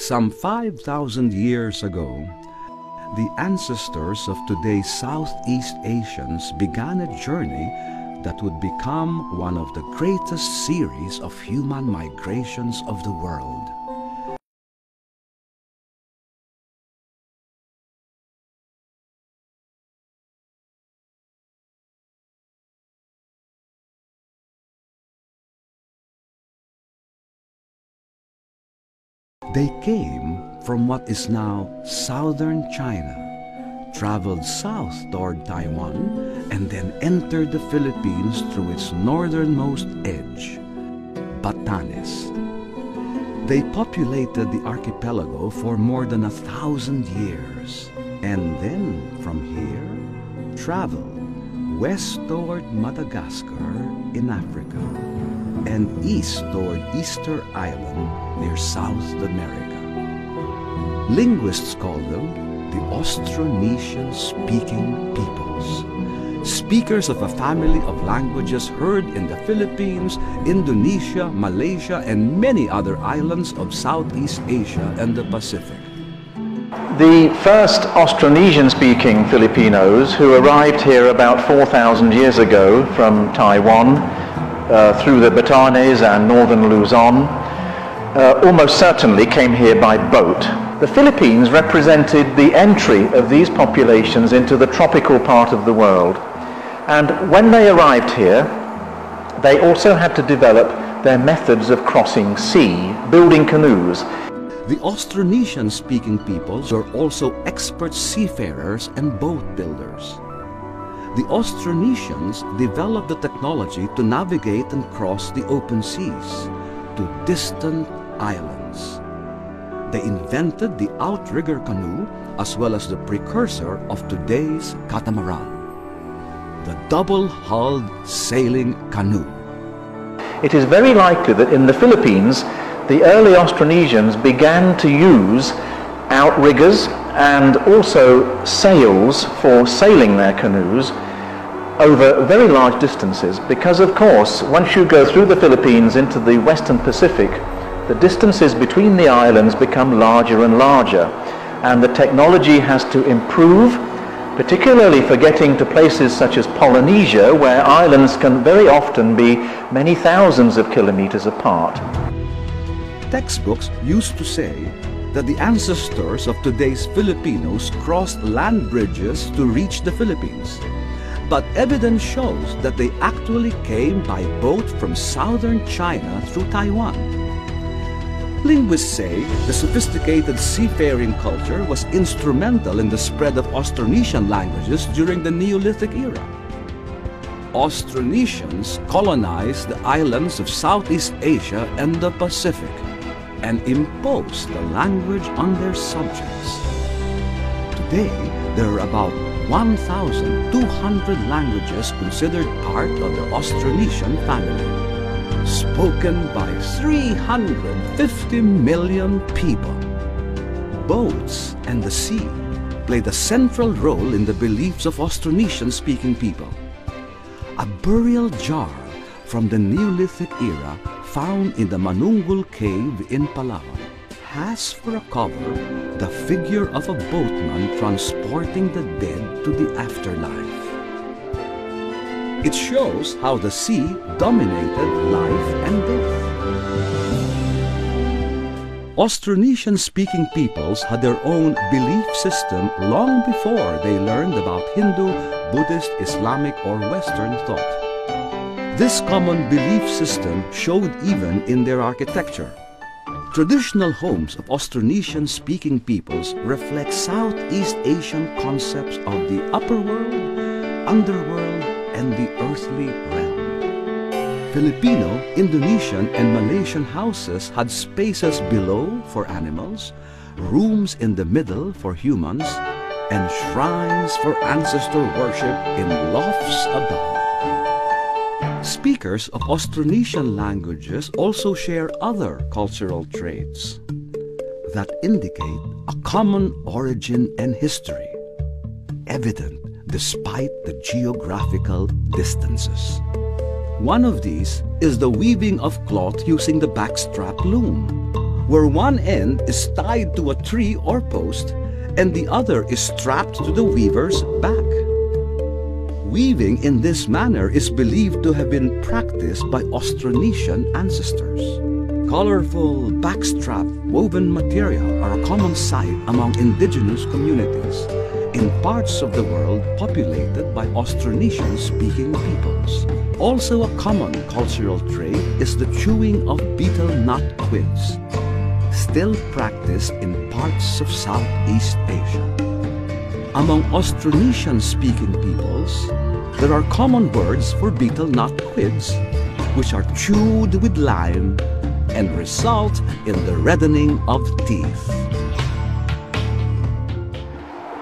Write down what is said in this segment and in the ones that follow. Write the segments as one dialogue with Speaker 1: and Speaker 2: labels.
Speaker 1: Some 5,000 years ago, the ancestors of today's Southeast Asians began a journey that would become one of the greatest series of human migrations of the world. They came from what is now southern China, traveled south toward Taiwan, and then entered the Philippines through its northernmost edge, Batanes. They populated the archipelago for more than a thousand years, and then from here traveled west toward Madagascar in Africa and east toward Easter Island near South America. Linguists call them the Austronesian speaking peoples, speakers of a family of languages heard in the Philippines, Indonesia, Malaysia, and many other islands of Southeast Asia and the Pacific.
Speaker 2: The first Austronesian speaking Filipinos who arrived here about 4,000 years ago from Taiwan uh, through the Batanes and northern Luzon uh, almost certainly came here by boat. The Philippines represented the entry of these populations into the tropical part of the world. And when they arrived here, they also had to develop their methods of crossing sea, building canoes.
Speaker 1: The Austronesian speaking peoples were also expert seafarers and boat builders the Austronesians developed the technology to navigate and cross the open seas to distant islands. They invented the outrigger canoe as well as the precursor of today's catamaran, the double-hulled sailing canoe.
Speaker 2: It is very likely that in the Philippines, the early Austronesians began to use outriggers and also sails for sailing their canoes over very large distances because of course once you go through the Philippines into the western Pacific the distances between the islands become larger and larger and the technology has to improve particularly for getting to places such as Polynesia where islands can very often be many thousands of kilometers apart.
Speaker 1: Textbooks used to say that the ancestors of today's Filipinos crossed land bridges to reach the Philippines. But evidence shows that they actually came by boat from southern China through Taiwan. Linguists say the sophisticated seafaring culture was instrumental in the spread of Austronesian languages during the Neolithic era. Austronesians colonized the islands of Southeast Asia and the Pacific and impose the language on their subjects. Today, there are about 1,200 languages considered part of the Austronesian family, spoken by 350 million people. Boats and the sea played a central role in the beliefs of Austronesian-speaking people. A burial jar from the Neolithic era found in the Manunggul Cave in Palawan has for a cover the figure of a boatman transporting the dead to the afterlife. It shows how the sea dominated life and death. Austronesian-speaking peoples had their own belief system long before they learned about Hindu, Buddhist, Islamic, or Western thought. This common belief system showed even in their architecture. Traditional homes of Austronesian-speaking peoples reflect Southeast Asian concepts of the upper world, underworld, and the earthly realm. Filipino, Indonesian, and Malaysian houses had spaces below for animals, rooms in the middle for humans, and shrines for ancestor worship in lofts above. Speakers of Austronesian languages also share other cultural traits that indicate a common origin and history, evident despite the geographical distances. One of these is the weaving of cloth using the backstrap loom. where one end is tied to a tree or post and the other is strapped to the weaver's back. Weaving in this manner is believed to have been practiced by Austronesian ancestors. Colorful backstrap woven material are a common sight among indigenous communities in parts of the world populated by Austronesian-speaking peoples. Also a common cultural trait is the chewing of betel nut twigs, still practiced in parts of Southeast Asia. Among Austronesian-speaking peoples, there are common words for betel nut twigs, which are chewed with lime and result in the reddening of teeth.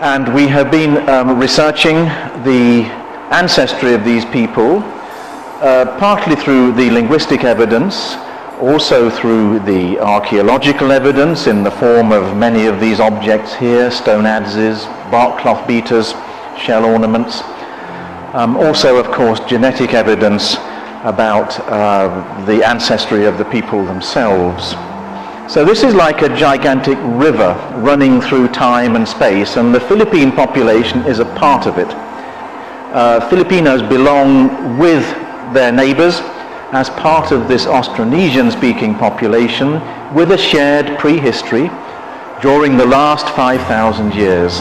Speaker 2: And we have been um, researching the ancestry of these people, uh, partly through the linguistic evidence, also through the archaeological evidence in the form of many of these objects here, stone adzes, bark cloth beaters, shell ornaments. Um, also, of course, genetic evidence about uh, the ancestry of the people themselves. So this is like a gigantic river running through time and space, and the Philippine population is a part of it. Uh, Filipinos belong with their neighbors as part of this Austronesian-speaking population with a shared prehistory during the last 5,000 years.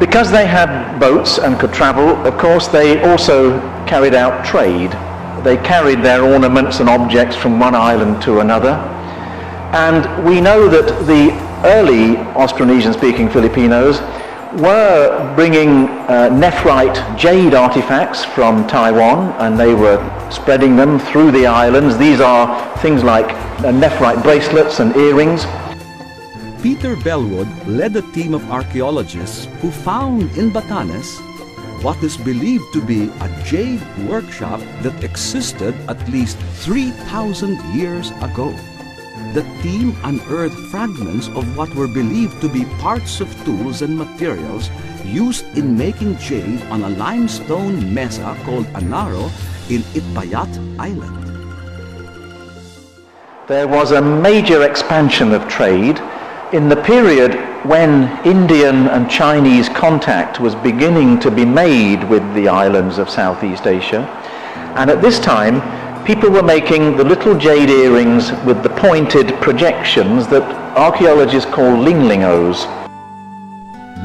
Speaker 2: Because they had boats and could travel, of course, they also carried out trade. They carried their ornaments and objects from one island to another. And we know that the early Austronesian-speaking Filipinos were bringing uh, nephrite jade artifacts from Taiwan and they were spreading them through the islands. These are things like uh, nephrite bracelets and earrings.
Speaker 1: Peter Bellwood led a team of archaeologists who found in Batanes what is believed to be a jade workshop that existed at least 3,000 years ago. The team unearthed fragments of what were believed to be parts of tools and materials used in making jade on a limestone mesa called Anaro in Itbayat Island.
Speaker 2: There was a major expansion of trade in the period when Indian and Chinese contact was beginning to be made with the islands of Southeast Asia, and at this time people were making the little jade earrings with the pointed projections that archaeologists call linglingos.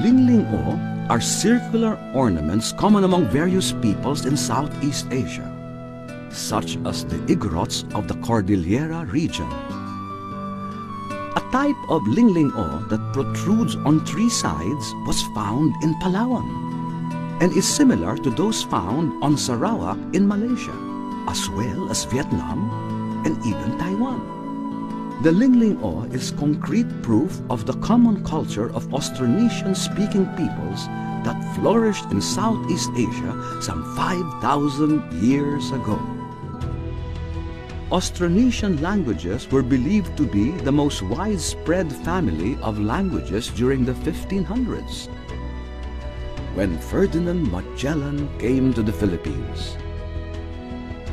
Speaker 1: Linglingos are circular ornaments common among various peoples in Southeast Asia, such as the Igorots of the Cordillera region. A type of lingling-o that protrudes on three sides was found in Palawan and is similar to those found on Sarawak in Malaysia, as well as Vietnam and even Taiwan. The Lingling-o is concrete proof of the common culture of Austronesian-speaking peoples that flourished in Southeast Asia some 5,000 years ago. Austronesian languages were believed to be the most widespread family of languages during the 1500s when Ferdinand Magellan came to the Philippines.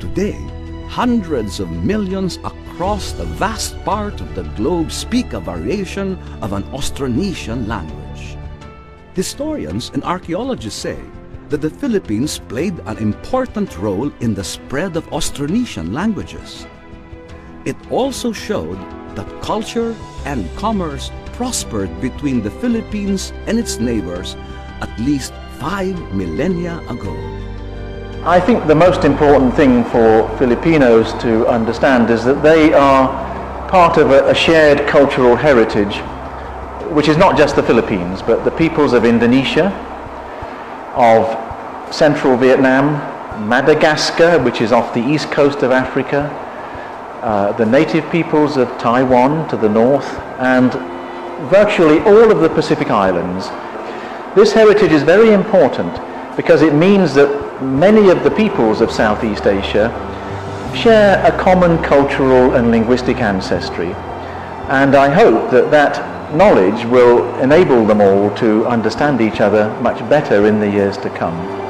Speaker 1: Today, hundreds of millions across the vast part of the globe speak a variation of an Austronesian language. Historians and archaeologists say that the Philippines played an important role in the spread of Austronesian languages. It also showed that culture and commerce prospered between the Philippines and its neighbors at least five millennia ago.
Speaker 2: I think the most important thing for Filipinos to understand is that they are part of a, a shared cultural heritage which is not just the Philippines but the peoples of Indonesia, of central Vietnam, Madagascar, which is off the east coast of Africa, uh, the native peoples of Taiwan to the north, and virtually all of the Pacific Islands. This heritage is very important because it means that many of the peoples of Southeast Asia share a common cultural and linguistic ancestry. And I hope that that knowledge will enable them all to understand each other much better in the years to come.